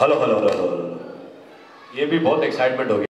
Hello hello hello hello ये भी बहुत एक्साइटमेंट हो गया।